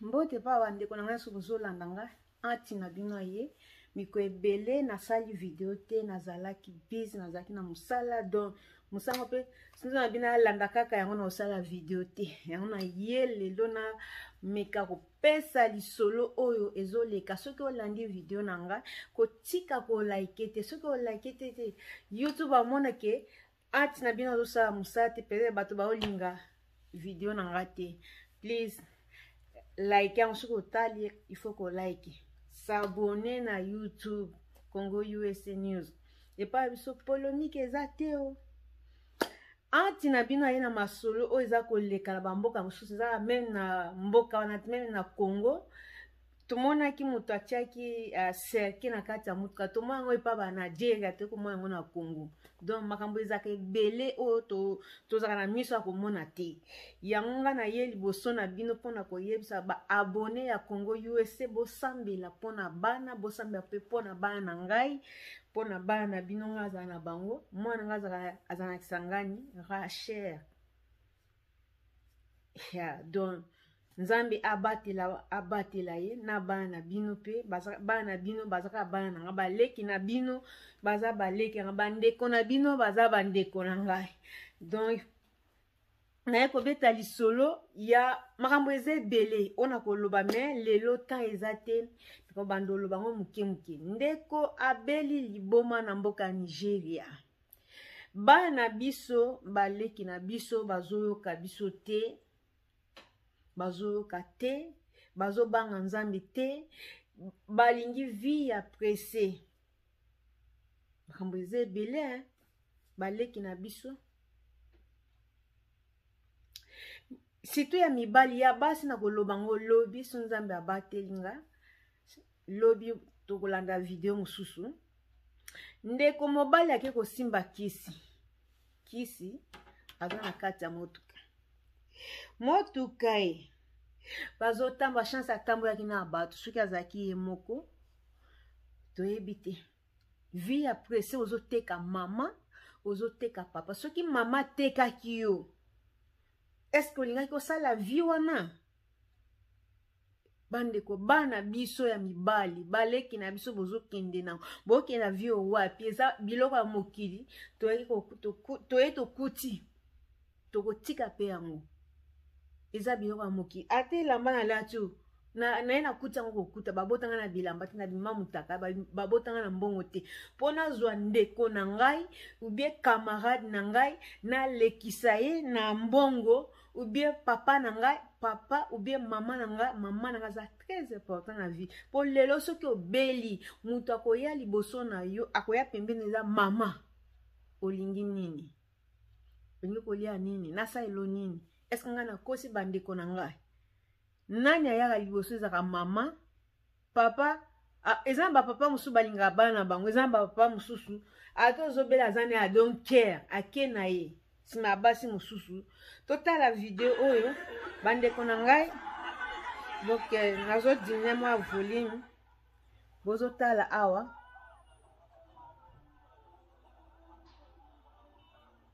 mbote mpa bandeko na ngai nyonso bozolanda ngai anti na bino aye miko ebele nasali video te nazalaki bise nazalaki na mosala donc mosango mpe sinzo na bino alanda kaka yango na kosala video te yango na ye lelo na meka kopesa lisolo oyo ezoleka soki olandi video na ngai kotika kolaike te soki olaike te te youtube amona ke Art na bino azosala mosala te peut-être bato baolinga video na nga te please like yango soki otali il faut kolike s'abonne na youtube congo usa news epai biso polomike eza te o oh. anti na bino aye na masolo oyo eza koleka na bamboka mosusu eza meme na mboka wana meme na congo tomonaki moto atiaki uh, serke na kati ya motuka tomona yango epa ba nigeria toyei komona yango na congo donc makambo ezalaka ebele oyo to, tozalaka na miso ya komona te yango ngai naye liboso na bino mpona koyebisa baabone ya congo usa bosambela mpona bana bosambela mpe mpona bana na ngai mpona bana na bino ngai azala na bango mwana ngai azala na kisangani racher yeah, donc nzambe abatela abatela ye na bana na bino mpe bana na bino baza kaka bana na ngai baleki na bino baza baleki na bandeko na bino baza bandeko na ngai donc naye kobeta lisolo ya makambo eza ebele oyo na koloba me lelo temps eza te banda oloba yango moke moke ndeko abeli liboma na mboka nigeria bana na biso baleki na biso bazoyoka biso te bazoyoka te bazobanga nzambe te balingi vie ya presse makambo eza ebele baleki na biso sito ya mibali ya basi na koloba ngo lobi so nzambe abateli nga lobi tokolanda video mosusu ndeko mobali ake kosimba kisi kisi aza na kati ya motuka motuka e bazotamba chance atambolaki na bato soki azalaki ye moko toyebi te vie ya presse ozoteka mama ozoteka papa soki mama atekaki yo eske olingaki osala vie wana bandeko bana biso ya mibali baleki na biso bozokende nango bokende na vie owapi eza biloko ya mokili toye tokuti tokotika mpe yango eza biloko ya mokili ata elamba nalati oyo naye nakuti yango kokuta babotanga na bilamba te na bima motaka babotanga na mbongo te mpo nazwa ndeko na ngai ubie camarade na ngai nalekisa ye na mbongo ou bien papa na ngai papa ou bien mama na ngai mama na ngai aza très important na vie mpo lelo soki obeli moto akoya liboso na yo akoya pembeni eza mama olingi nini olingi kolia nini nasalelo nini eske ngai nakosi bandeko na ngai nani ayaka liboso ezaka mama papa ah, eza na bapapa mosusu balingaka bana na bango eza na bapapa mosusu ata ozobela aza na adon care ake na ye nsima ya basi mosusu totala video oyo bandeko na ngai donc eh, nazodimine mwa volume bozotala awa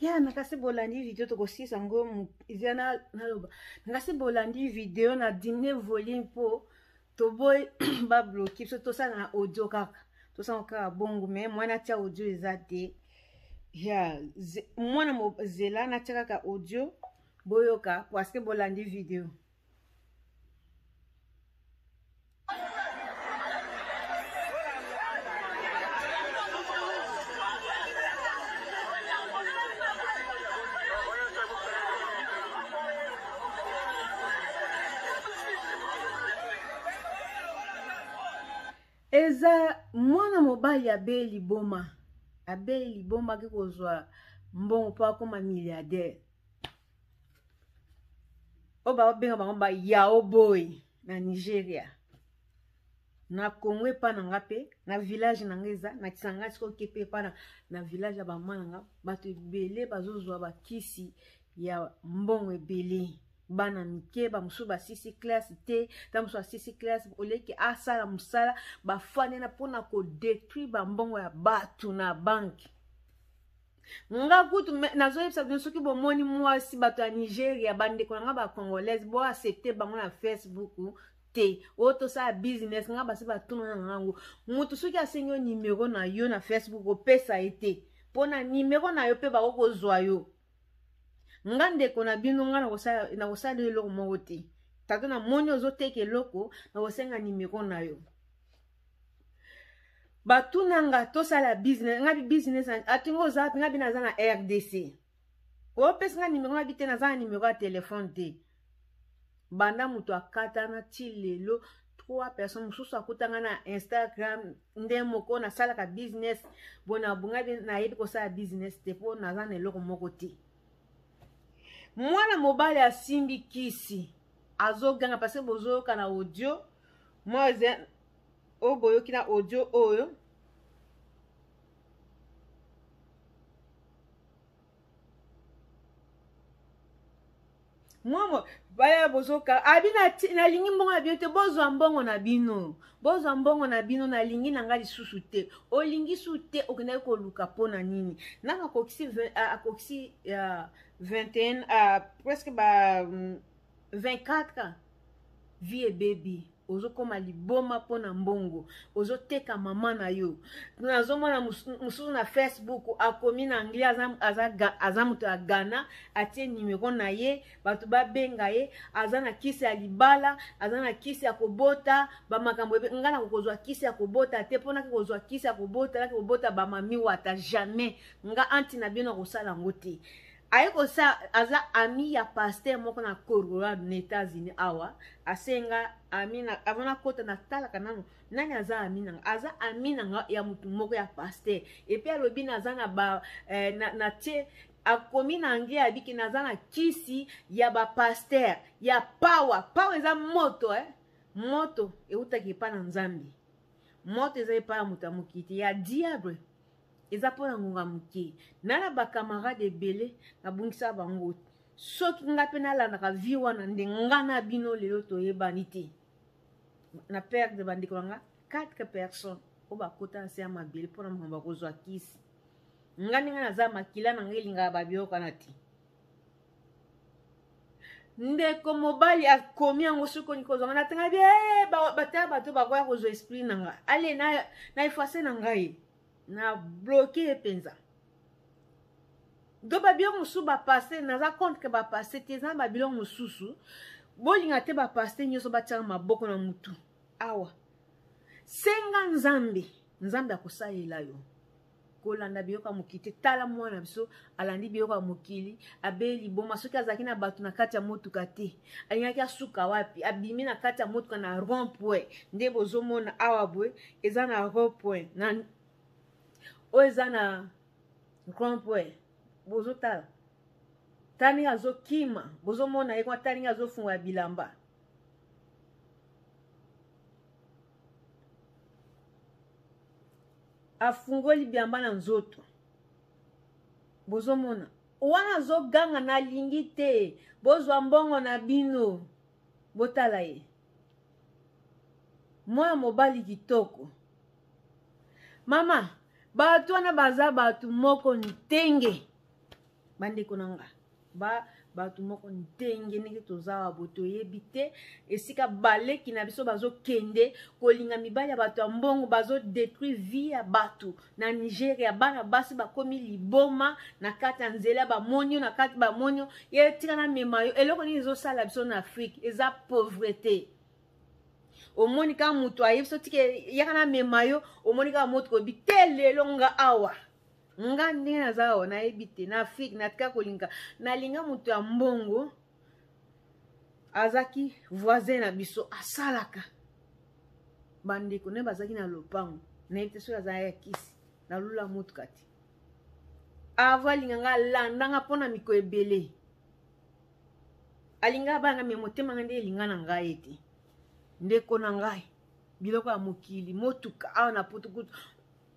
ya nakasi bolandi video tokosisa yango izia naloba nakasi bolandi video na dine volume mpo toboyi babloki biso tosala na audio kaka tosala kaka bongo me mwana tia audio eza te ya mwana zela natia kaka audio boyoka parce que bolandi video eza mwana mobali abei liboma abei liboma ake kozwa mbongo mpo akoma milliardaire oyo babenga bango ba yaoboy na nigeria na congo epa na nga mpe na village na nga eza na kisanga sikoke mpe epa na, na village ya bama na nga bato ebele bazozwa bakisi ya mbongo ebele bana mike bamosusu basisi classe te ta mosusu asisi classe oleki asala mosala bafandena mpona kodetruire bambongo ya bato na banke nga kutu nazoyebisa bino soki bomoni mwasi bato ya nigeria bandeko na nga bacongolaise boaccepte bango na facebook te oyo tosala business nga basi batuna na ngango moto soki asengi yo nimero na yo na facebook opesa ye te mpo na nimero na yo mpe bakoki kozwa yo nga ndeko na bino nga nakosala eloko moko te tata namoni ozoteka eloko nakosenga nimero na yo batuna nga tosala business nga bi business ati nga oza wapi nga bi naza na rdc opesi nga nimero nga bi te naza na nimero ya telefone te banda moto akatana ti lelo trois personnes mosusu akutanga na instagram nde moko nasalaka business bona bunga bi nayebi kosala business te mpo naza na eloko moko te mwana mobali asimbi kisi azoganga parce bozoyoka na audio moise oyo boyoki na audio oyo mwa baya bozoka abi nalingi mbongo na bino te bozwa mbongo na bino bozwa mbongo na bino nalingi na ngai lisusu te olingi su te okendaki koluka mpo na nini nanga akokisi akokisi 21 presque ba 24 mm, vie ebebi ozokoma liboma mpo na mbongo ozoteka mama na yo nazomona mosusu na facebook akomi na anglais aza, aza, aza moto ya ghana atie nimero na ye bato babenga ye aza na kisi ya libala aza na kisi ya kobota bamakambo ebe ngai nako kozwa kisi ya kobota te mpo nake kozwa kisi ya kobota nake kobota bamamiwata jamais nga anti na bino akosala yango te aye kosa aza ami ya paster moko na colorado na états-unis awa asenga ami na avant nakota natalaka nano nani aza ami na nga aza ami na nga ya motu moko ya paster epuis alobi naza na ba eh, na, na tie akomi na anglais abiki naza na kisi ya bapaster ya pawa pawa eza moto eh? moto eutaki epai na nzambe moto eza epai ya moto ya mokili te ya diable eza mpo na ngonga moke na na bacamarade ebele nabungisa bango soki ngai mpe nalandaka vie wana nde ngai na bino lelo toyebani te na perdre bandeko na ngai 4 personnes oyo bakota na se ya mabele mpo na makambo ya kozwa kisi ngai ndenge naza makila na ngai elingaka babiokana te ndeko mobali akomi yango soki olingi kozwa nga natanga bie eh, batala bato bakoya kozwa esprit na nga ale na efase na ngai na bloke ye mpenza do babilo mosusu bapaste naza contre bapaste te eza na babilo mosusu bolinga te bapaste nyonso batiaka maboko na motu awa senga nzambe nzambe akosalela yo kolanda biloko ya mokili te tala mwana na biso alandi biloko ya mokili abeli liboma soki azalaki na bato na kati ya motuka te alingaki asuka wapi abimi na kati ya motuka na rond point nde bozomona awa boye eza na rond point na oyo eza na rond point bozotala tala ndenge azokima bozomona ye kuna tala ndenge azofungola bilamba afungoli biamba na nzoto bozomona wana azoganga nalingi te bozwa mbongo na bino botala ye mwana mobali kitoko mama bato wana baza bato moko ntenge bandeko na nga ba bato moko ndenge ndenge toza wa bo toyebi te esika baleki na biso bazokende kolinga mibali ya bato ya mbongo bazodetruire vie ya bato na nigeria bana basi bakomi liboma na kati ya nzela bamonio na kati bamonio ye tika na mema yo eloko nini ezosala biso na afrike eza pauvrete omoni kaka moto ayebi so tika yaka na mema yo omoni kaka moto koyebi te lelo nga awa nga ndenge naza awa nayebi te na afrike natika kolinga nalinga moto ya mbongo azaki voisin na biso asalaka bandeko naye bazalaki na lopango nayebi te soki aza ya kisi nalula motuka te avo alinga nga alandanga mpo na miko ebele alinga banga me motema nga nde elinga na ngai ete ndeko na ngai biloko ya mokili motuka awa na potokutu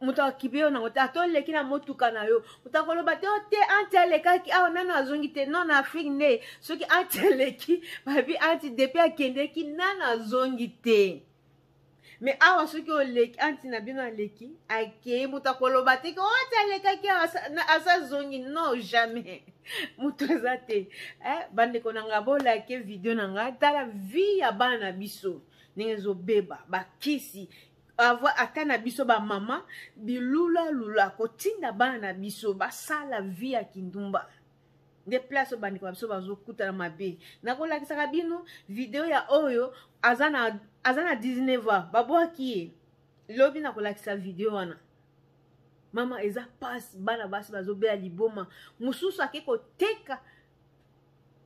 moto akipe yo nango te ata oleki na motuka na yo moto akoloba te te anti alekaki awa nano azongi te non na afrike nde soki anti aleki babi anti depi akendeki nano azongi te me awa soki oleki anti na bino aleki akei moto akoloba te oh, anti alekaki awa asa zongi non jamais moto aza te eh, bandeko na nga bolake video na nga tala vie ya bana na biso ndenge ezobeba bakisi avoir ata na biso ba mama bilula lula kotinda bana na biso basala vie ya kindumba nde place oyo bandeko na biso bazokutana mabe nakolakisaka bino video ya oyo aza na, aza na 19 ans babwaki ye lobi nakolakisa video wana mama eza pasi bana basi bazobela liboma mosusu ake koteka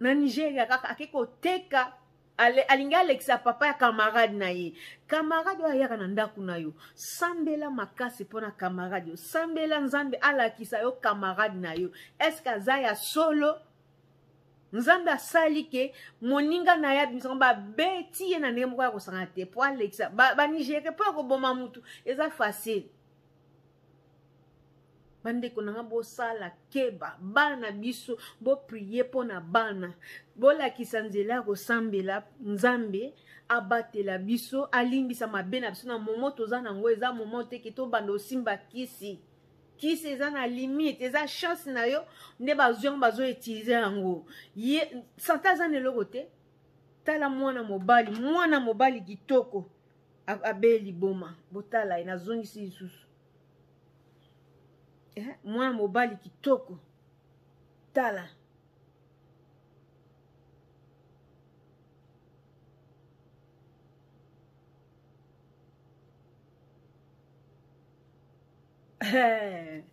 na nigeria kaka ake koteka alingi alekisa papa ya camarade na ye camarade oyo ayaka na ndako na yo sambela makasi mpo na camarade yo sambela nzambe alakisa yo camarade na yo eske aza ya solo nzambe asali ke moninga na ye abimisa ngo babeti ye na ndenge moko ya kosangana te mpo alekisa banigeria mpo ya koboma motu eza facile bandeko na nga bosala keba bana na biso boprie mpo na bana bolakisa nzela ya kosambela nzambe abatela biso alimbisa mabe na biso na momo toza na yango eza momo te ke tobanda osimba kisi kisi eza na limite eza chance na yo nde bazwi yango bazoutilize yango ye santa aza na eloko te tala mwana mobali mwana mobali kitoko abe liboma botala ye nazongisi lisusu eh, mwana mobali kitoko tala eh.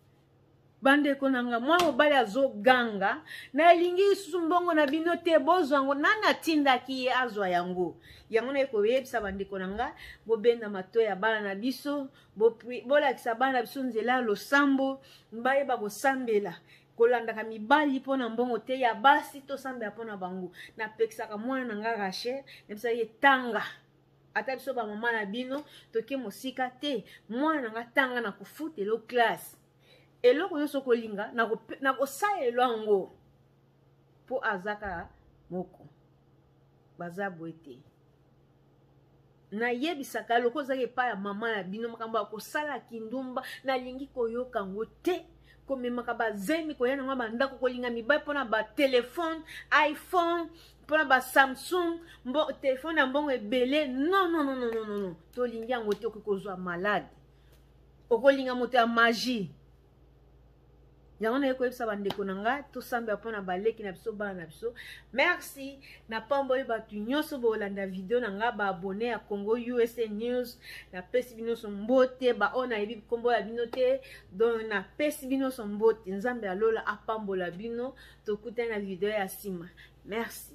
bandeko na nga mwa mobali azoganga nalingi lisusu mbongo na bino te bozwa yango nani atindaki ye azwa yango yango naye koyebisa bandeko na nga bobenda mato ya bana na biso bolakisa bana na biso nzela ya losambo bayeba kosambela kolandaka mibali mpo na mbongo te ya basi tosambela mpo na bango napekisaka mwana na nga rachel nayebisaki ye tanga ata biso bamama na bino toke mosika te mwana na nga tanga na kofutelo classe eloko nyonso okolinga nakosalelo yango mpo aza kaka moko baza boye te nayebisaka loko ozali epai ya mama na bino makambo ya kosala kindumba nalingi koyoka yango te komemaka bazemi koya nango bandako kolinga mibali mpona batelefone iphone mpona ba samsung mbo, telefone ya mbongo ebele non non non non non tolingi yango te okoki kozwa malade okolinga moto ya magie yango naye koyebisa bandeko na nga tosambela mpo na baleki na biso bana na biso merci napamboli bato nyonso bolanda video na nga baabone ya congo usa news napesi binonso mbote baoyo nayebi nkombo ya bino te don napesi binonso mbote nzambe ya lola apambola bino tokutani na video ya nsima merci